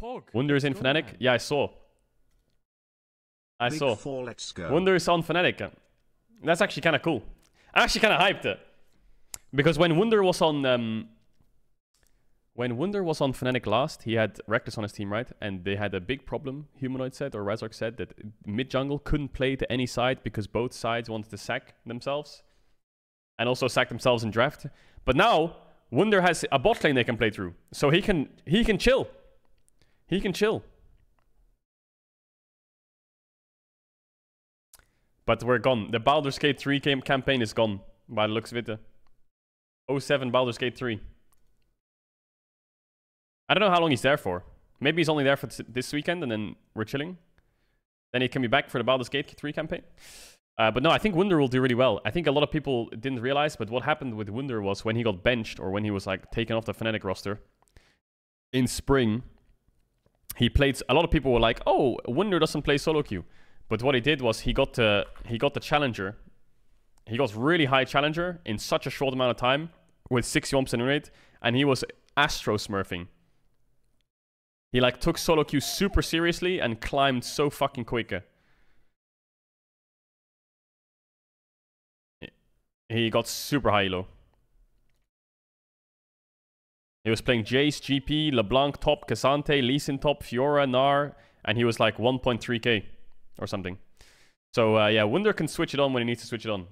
Pog. Wunder is in Let's go, Fnatic. man. Yeah, I saw. I Big saw. four, let's go. Wunder is on Fnatic. That's actually kind of cool. I'm actually kind of hyped it. Because when Wunder was on... Um, when Wunder was on Fnatic last, he had Reckless on his team, right? And they had a big problem, Humanoid said, or Razork said, that mid-jungle couldn't play to any side because both sides wanted to sack themselves. And also sack themselves in draft. But now, Wunder has a bot lane they can play through. So he can he can chill. He can chill. But we're gone. The Baldur's Gate 3 cam- campaign is gone, by the looks of it. 07 Baldur's Gate 3. I don't know how long he's there for. Maybe he's only there for this weekend and then we're chilling. Then he can be back for the Baldur's Gate 3 campaign. Uh, but no, I think Wunder will do really well. I think a lot of people didn't realize, but what happened with Wunder was when he got benched or when he was like taken off the Fnatic roster in spring, he played. A lot of people were like, "Oh, Wunder doesn't play solo queue," but what he did was he got the he got the challenger. He got really high challenger in such a short amount of time with 61% rate, and he was astro smurfing. He like took solo queue super seriously and climbed so fucking quicker He got super high low. He was playing Jace, GP, LeBlanc top, K'Sante, Lee Sin top, Fiora, Gnar, and he was like 1.3k or something. So uh, yeah, Wunder can switch it on when he needs to switch it on.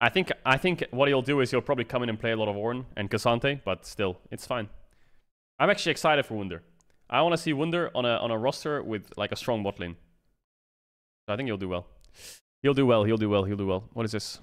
I think I think what he'll do is he'll probably come in and play a lot of Ornn and K'Sante, but still, it's fine. I'm actually excited for Wunder. I want to see Wunder on a on a roster with like a strong bot lane. So I think he'll do well. He'll do well. He'll do well. He'll do well. What is this?